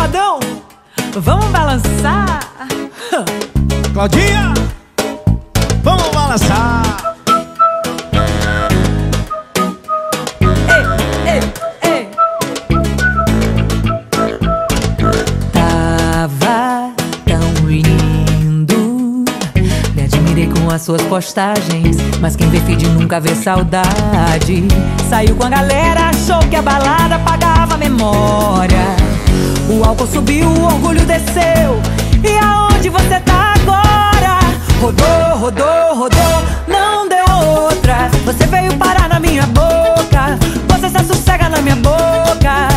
safadão, vamos balançar. Claudinha, vamos balançar. Ei, ei, ei. Tava tão lindo. Me admirei com as suas postagens. Mas quem feed nunca vê saudade. Saiu com a galera, achou que a balada apagava a memória. E aonde você tá agora? Rodou, rodou, rodou, não deu outra. Você veio parar na minha boca. Você se sossega na minha boca.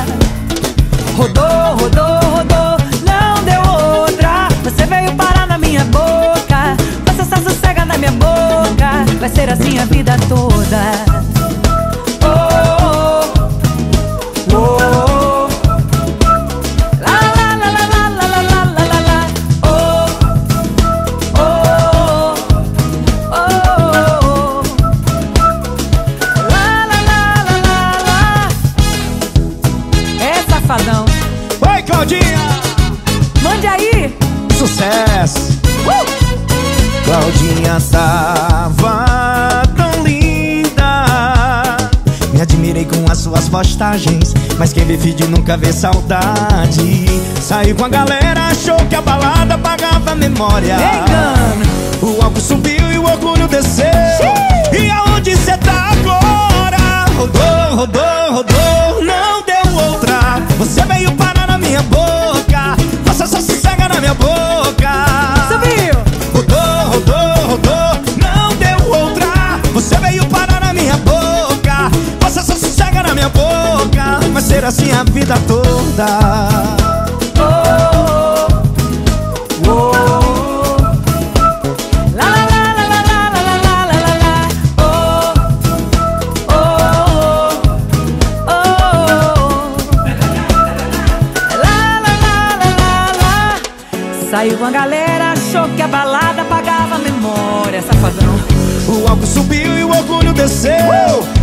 Rodou, rodou, rodou, não deu outra. Você veio parar na minha boca. Você se sossega na minha boca. Vai ser assim a vida toda. Claudinha, Mande aí. sucesso. Uh! Claudinha tava tão linda Me admirei com as suas postagens Mas quem vê vídeo nunca vê saudade Saiu com a galera, achou que a balada apagava a memória Engano. O álcool subiu la, la, la, la, la. Saiu com a galera, achou que a balada apagava a memória, safadão. O álcool subiu e o orgulho desceu E